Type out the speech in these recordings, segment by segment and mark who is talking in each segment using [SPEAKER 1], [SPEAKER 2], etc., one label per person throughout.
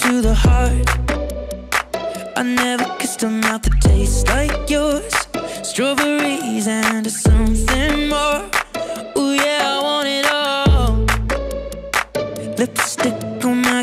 [SPEAKER 1] your heart. I never kissed a mouth that tastes like yours. Strawberries and something more. Ooh, yeah, I want it all. Lipstick on my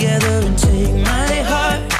[SPEAKER 1] together and take my heart.